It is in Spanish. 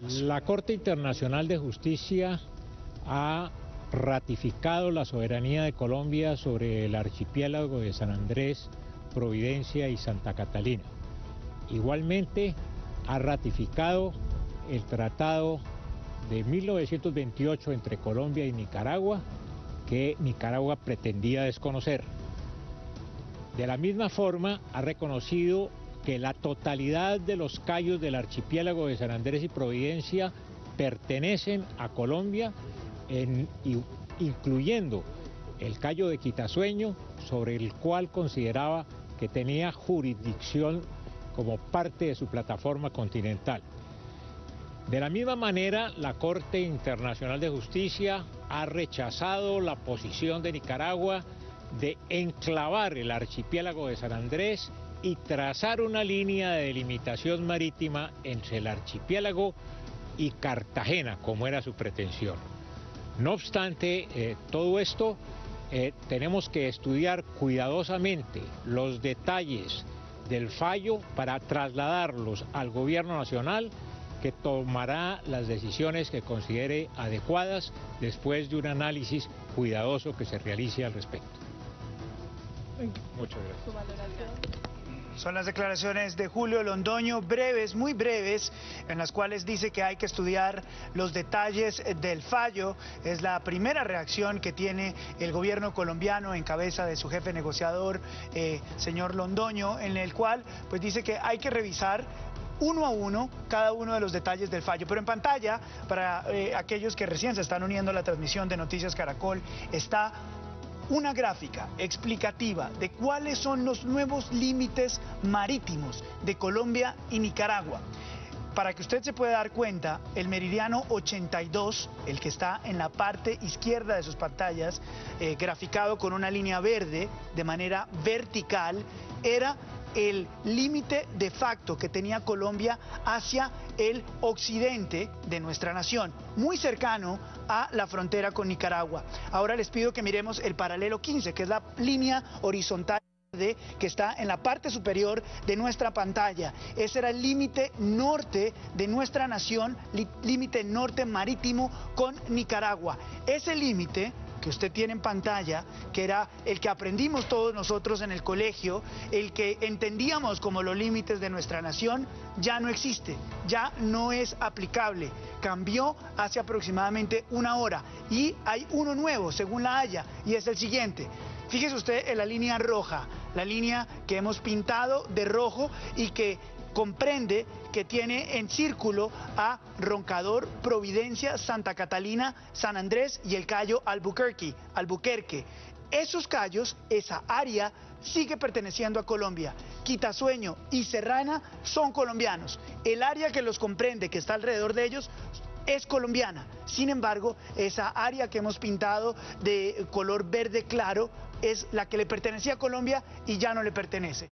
La Corte Internacional de Justicia ha ratificado la soberanía de Colombia sobre el archipiélago de San Andrés, Providencia y Santa Catalina. Igualmente ha ratificado el tratado de 1928 entre Colombia y Nicaragua que Nicaragua pretendía desconocer. De la misma forma ha reconocido que la totalidad de los callos del archipiélago de San Andrés y Providencia pertenecen a Colombia, incluyendo el callo de Quitasueño, sobre el cual consideraba que tenía jurisdicción como parte de su plataforma continental. De la misma manera, la Corte Internacional de Justicia ha rechazado la posición de Nicaragua de enclavar el archipiélago de San Andrés y trazar una línea de delimitación marítima entre el archipiélago y Cartagena, como era su pretensión. No obstante eh, todo esto, eh, tenemos que estudiar cuidadosamente los detalles del fallo para trasladarlos al gobierno nacional que tomará las decisiones que considere adecuadas después de un análisis cuidadoso que se realice al respecto. Muchas gracias. Son las declaraciones de Julio Londoño, breves, muy breves, en las cuales dice que hay que estudiar los detalles del fallo. Es la primera reacción que tiene el gobierno colombiano en cabeza de su jefe negociador, eh, señor Londoño, en el cual pues dice que hay que revisar uno a uno cada uno de los detalles del fallo. Pero en pantalla, para eh, aquellos que recién se están uniendo a la transmisión de Noticias Caracol, está una gráfica explicativa de cuáles son los nuevos límites marítimos de Colombia y Nicaragua. Para que usted se pueda dar cuenta, el meridiano 82, el que está en la parte izquierda de sus pantallas, eh, graficado con una línea verde de manera vertical, era el límite de facto que tenía Colombia hacia el occidente de nuestra nación, muy cercano a la frontera con Nicaragua. Ahora les pido que miremos el paralelo 15, que es la línea horizontal que está en la parte superior de nuestra pantalla. Ese era el límite norte de nuestra nación, límite norte marítimo con Nicaragua. Ese límite que usted tiene en pantalla, que era el que aprendimos todos nosotros en el colegio, el que entendíamos como los límites de nuestra nación, ya no existe, ya no es aplicable. Cambió hace aproximadamente una hora y hay uno nuevo, según la Haya, y es el siguiente. Fíjese usted en la línea roja, la línea que hemos pintado de rojo y que comprende que tiene en círculo a Roncador, Providencia, Santa Catalina, San Andrés y el Cayo Albuquerque. Albuquerque. Esos callos, esa área, sigue perteneciendo a Colombia. Quitasueño y Serrana son colombianos. El área que los comprende, que está alrededor de ellos, es colombiana. Sin embargo, esa área que hemos pintado de color verde claro es la que le pertenecía a Colombia y ya no le pertenece.